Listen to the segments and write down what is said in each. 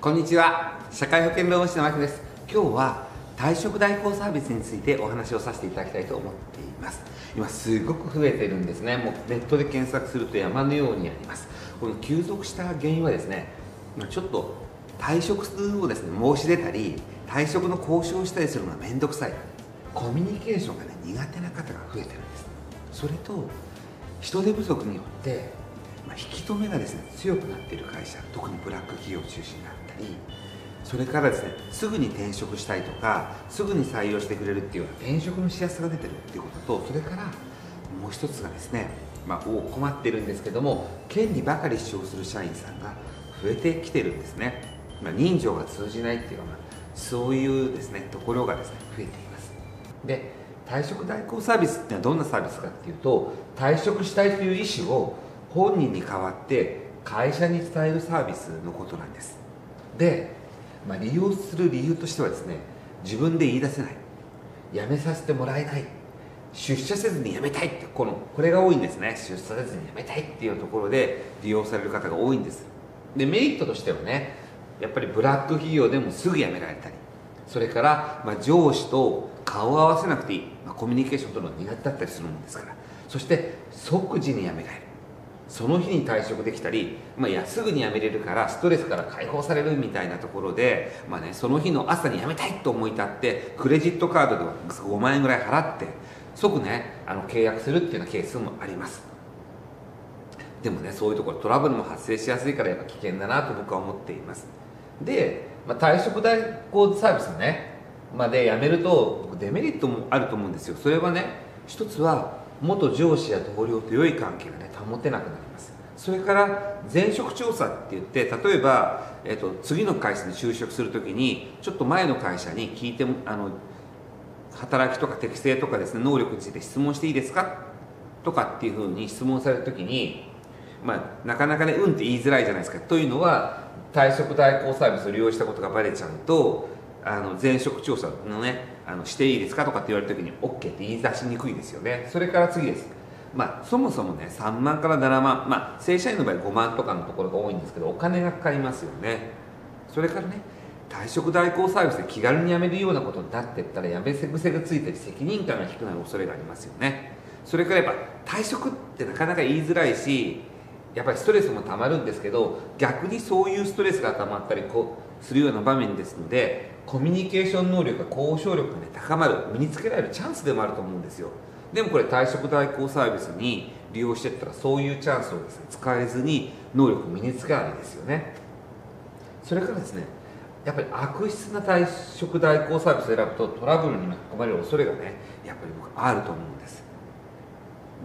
こんにちは。社会保険労務士の牧です。今日は退職代行サービスについてお話をさせていただきたいと思っています。今すごく増えてるんですね。もうネットで検索すると山のようにあります。この急増した原因はですねちょっと退職をですね申し出たり退職の交渉をしたりするのが面倒くさい。コミュニケーションがね苦手な方が増えてるんです。それと人手不足によってまあ、引き止めがですね強くなっている会社特にブラック企業中心だったりそれからですねすぐに転職したいとかすぐに採用してくれるっていう転職のしやすさが出てるっていうこととそれからもう一つがですね、まあ、困ってるんですけども権利ばかり主張する社員さんが増えてきてるんですね、まあ、人情が通じないっていうようなそういうですねところがですね増えています。で退職代行サービスっていうのはどんなサービスかっていうと退職したいという意思を本人に代わって会社に伝えるサービスのことなんです。で、まあ、利用する理由としてはですね自分で言い出せない。辞めさせてもらえない。出社せずに辞めたいってこのこれが多いんですね。出社せずに辞めたいっていうところで利用される方が多いんです。でメリットとしてはねやっぱりブラック企業でもすぐ辞められたりそれから、まあ、上司と顔を合わせなくていい、まあ、コミュニケーションとの苦手だったりするもんですから。そして即時に辞められる。その日に退職できたり、まあ、すぐに辞めれるからストレスから解放されるみたいなところで、まあね、その日の朝に辞めたいと思い立ってクレジットカードで5万円ぐらい払って即ねあの契約するっていうようなケースもあります。でもねそういうところトラブルも発生しやすいからやっぱ危険だなと僕は思っています。で、まあ、退職代行サービスねまで辞めるとデメリットもあると思うんですよ。それはね一つは元上司や同僚と良い関係がね保てなくなります。それから前職調査って言って例えば、えーと、次の会社に就職するときにちょっと前の会社に聞いてあの働きとか適性とかですね能力について質問していいですか？とかっていうふうに質問されたときに、まあ、なかなかねうんって言いづらいじゃないですか。というのは退職代行サービスを利用したことがバレちゃうとあの前職調査のねあのしていいですかとかって言われた時に OK って言い出しにくいですよね。それから次です。まあそもそもね3万から7万。まあ正社員の場合5万とかのところが多いんですけどお金がかかりますよね。それからね退職代行サービスで気軽に辞めるようなことになってったら辞め癖がついたり責任感が低くなる恐れがありますよね。それからやっぱ退職ってなかなか言いづらいしやっぱりストレスもたまるんですけど逆にそういうストレスがたまったりこうするような場面ですのでコミュニケーション能力が交渉力が、ね、高まる身につけられるチャンスでもあると思うんですよ。でもこれ退職代行サービスに利用してったらそういうチャンスをですね使えずに能力を身につかないですよね。それからですねやっぱり悪質な退職代行サービスを選ぶとトラブルに巻き込まれる恐れがねやっぱり僕あると思うんです。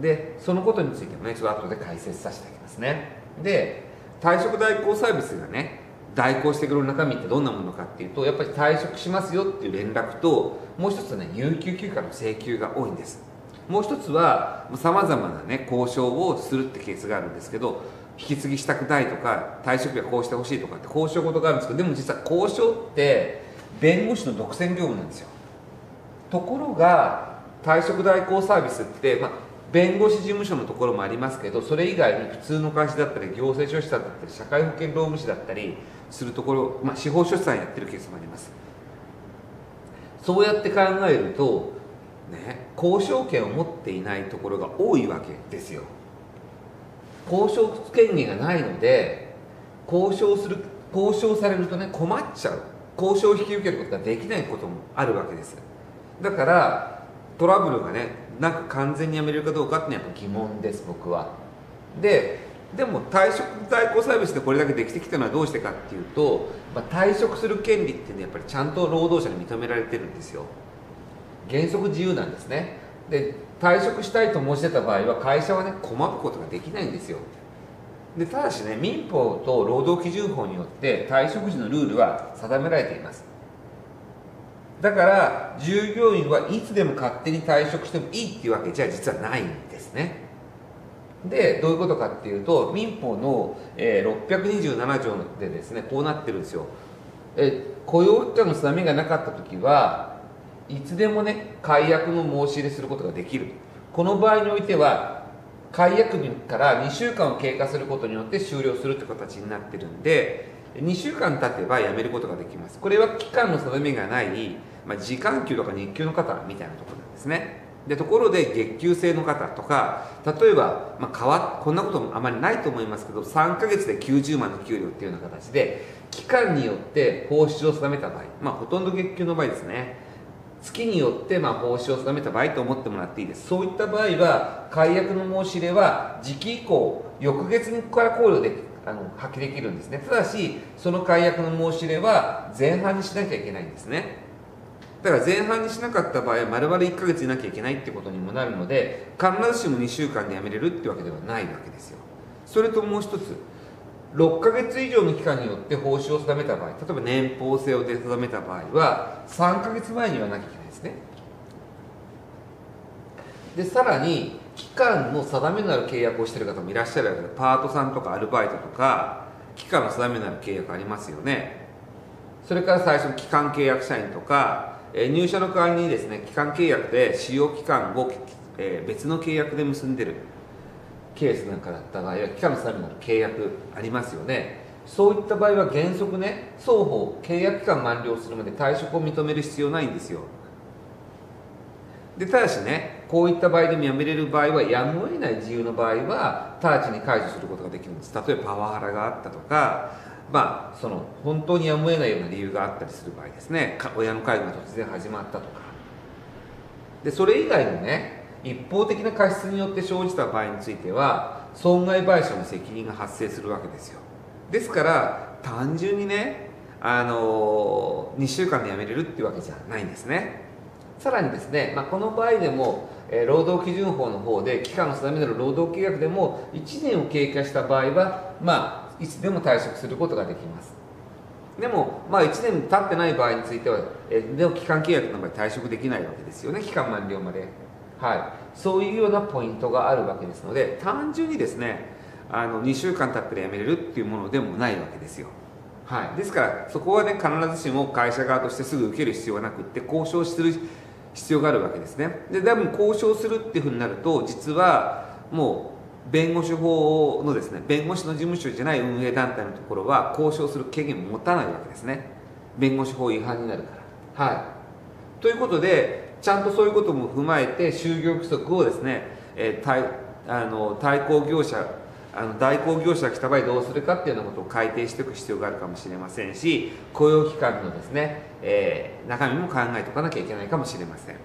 でそのことについてもねちょっと後で解説させてあげますね。で退職代行サービスがね代行してくれる中身ってどんなものかっていうとやっぱり退職しますよっていう連絡ともう一つはね有給休暇の請求が多いんです。もう一つはさまざまなね交渉をするってケースがあるんですけど引き継ぎしたくないとか退職日はこうしてほしいとかって交渉事があるんですけどでも実は交渉って弁護士の独占業務なんですよ。ところが退職代行サービスって、まあ、弁護士事務所のところもありますけどそれ以外に普通の会社だったり行政書士だったり社会保険労務士だったりするところ、まあ、司法書士さんやってるケースもあります。そうやって考えるとね交渉権を持っていないところが多いわけですよ。交渉権限がないので交渉する交渉されるとね困っちゃう。交渉を引き受けることができないこともあるわけです。だからトラブルがねなんか完全にやめれるかどうかっていうのはやっぱ疑問です僕は。ででも退職代行サービスでこれだけできてきたのはどうしてかっていうと、まあ、退職する権利っていうのはやっぱりちゃんと労働者に認められてるんですよ。原則自由なんですね。で退職したいと申し出た場合は会社はね困ることができないんですよ。でただしね民法と労働基準法によって退職時のルールは定められています。だから従業員はいつでも勝手に退職してもいいっていうわけじゃ実はないんですね。でどういうことかっていうと民法の、えー、627条でですねこうなってるんですよ、え雇用機関の定めがなかった時はいつでもね解約の申し入れすることができる。この場合においては解約日から2週間を経過することによって終了するって形になってるんで2週間経てば辞めることができます。これは期間の定めがない、まあ、時間給とか日給の方みたいなところなんですね。でところで月給制の方とか例えば、まあ、変わこんなこともあまりないと思いますけど3ヶ月で90万の給料っていうような形で期間によって報酬を定めた場合、まあ、ほとんど月給の場合ですね。月によってまあ報酬を定めた場合と思ってもらっていいです。そういった場合は解約の申し入れは時期以降翌月から考慮であの発揮できるんですね。ただしその解約の申し入れは前半にしなきゃいけないんですね。だから前半にしなかった場合は丸々1ヶ月いなきゃいけないってことにもなるので必ずしも2週間で辞めれるってわけではないわけですよ。それともう一つ6ヶ月以上の期間によって報酬を定めた場合例えば年俸制を定めた場合は3ヶ月前にはなきゃいけないですね。でさらに期間の定めのある契約をしてる方もいらっしゃるわけでパートさんとかアルバイトとか期間の定めのある契約ありますよね。それから最初の期間契約社員とか入社の代わりにですね期間契約で使用期間を別の契約で結んでるケースなんかだった場合は期間の定めのある契約ありますよね。そういった場合は原則ね双方契約期間満了するまで退職を認める必要ないんですよ。でただしねこういった場合でも辞めれる場合はやむを得ない自由の場合は直ちに解除することができるんです。例えばパワハラがあったとかまあその本当にやむを得ないような理由があったりする場合ですね。親の介護が突然始まったとか。でそれ以外のね一方的な過失によって生じた場合については損害賠償の責任が発生するわけですよ。ですから単純にねあの2週間で辞めれるっていうわけじゃないんですね。さらにですね、まあ、この場合でも、えー、労働基準法の方で期間を定める労働契約でも1年を経過した場合はまあいつでも退職することができます。でも、まあ、1年経ってない場合については、え、でも期間契約の場合退職できないわけですよね。期間満了まで。はい、そういうようなポイントがあるわけですので単純にですねあの2週間経ったら辞めれるっていうものでもないわけですよ、はい、ですからそこはね必ずしも会社側としてすぐ受ける必要がなくって交渉する必要があるわけですね。で多分交渉するっていうふうになると実はもう弁護士法のですね弁護士の事務所じゃない運営団体のところは交渉する権限を持たないわけですね。弁護士法違反になるから。はい。ということでちゃんとそういうことも踏まえて就業規則をですね、えー、対あの対抗業者あの代行業者が来た場合どうするかっていうようなことを改定していく必要があるかもしれませんし雇用期間のですね、えー、中身も考えておかなきゃいけないかもしれません。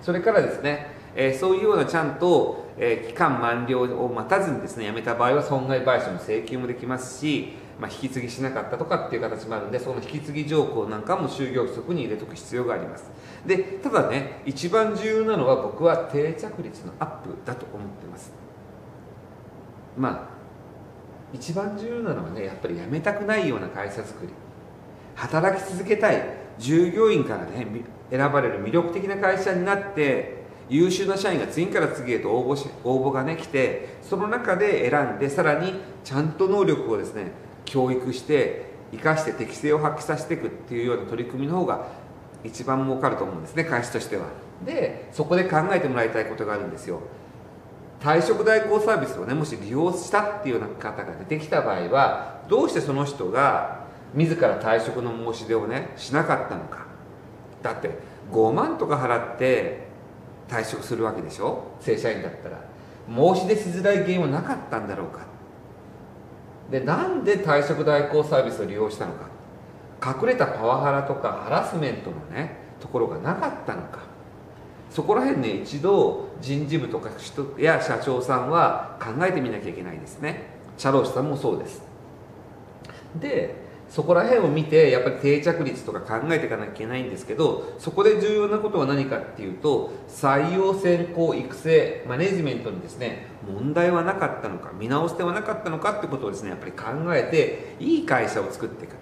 それからですね、えー、そういうようなちゃんと、えー、期間満了を待たずにですね辞めた場合は損害賠償の請求もできますしまあ、引き継ぎしなかったとかっていう形もあるんでその引き継ぎ条項なんかも就業規則に入れとく必要があります。でただね一番重要なのは僕は定着率のアップだと思ってます。まあ一番重要なのはねやっぱり辞めたくないような会社づくり。働き続けたい従業員からね選ばれる魅力的な会社になって優秀な社員が次から次へと応募し応募がね来てその中で選んでさらにちゃんと能力をですね教育して生かして適性を発揮させていくっていうような取り組みの方が一番儲かると思うんですね会社としては。でそこで考えてもらいたいことがあるんですよ。退職代行サービスをねもし利用したっていうような方が出てきた場合はどうしてその人が自ら退職の申し出をねしなかったのか。だって5万とか払って退職するわけでしょ？正社員だったら。申し出しづらい原因はなかったんだろうか。でなんで退職代行サービスを利用したのか？隠れたパワハラとかハラスメントのねところがなかったのか。そこら辺ね一度人事部とか人や社長さんは考えてみなきゃいけないですね。社労士さんもそうです。でそこら辺を見てやっぱり定着率とか考えていかなきゃいけないんですけどそこで重要なことは何かっていうと採用選考育成マネジメントにですね問題はなかったのか見直してはなかったのかってことをですねやっぱり考えていい会社を作っていく。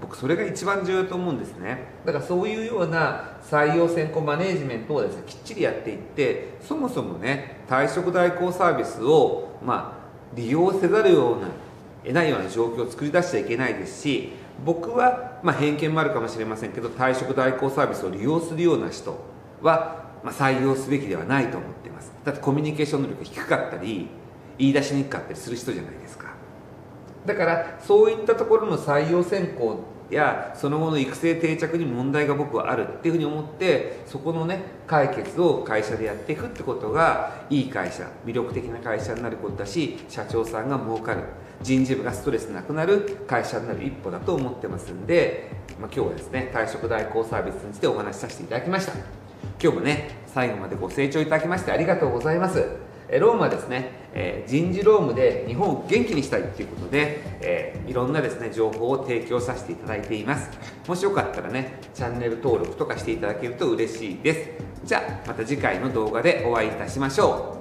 僕それが一番重要と思うんですね。だからそういうような採用選考マネジメントをですねきっちりやっていってそもそもね退職代行サービスをまあ利用せざるようなないような状況を作り出しちゃいけないですし僕は、まあ、偏見もあるかもしれませんけど退職代行サービスを利用するような人は、まあ、採用すべきではないと思っています。だってコミュニケーション能力低かったり言い出しにくかったりする人じゃないですか。だからそういったところの採用選考やその後の育成定着に問題が僕はあるっていうふうに思ってそこのね解決を会社でやっていくってことがいい会社魅力的な会社になることだし社長さんが儲かる。人事部がストレスなくなる会社になる一歩だと思ってますんで、まあ、今日はですね退職代行サービスについてお話しさせていただきました。今日もね最後までご清聴いただきましてありがとうございます。ロームはですね、え人事労務で日本を元気にしたいということで、えいろんなですね情報を提供させていただいています。もしよかったらねチャンネル登録とかしていただけると嬉しいです。じゃあまた次回の動画でお会いいたしましょう。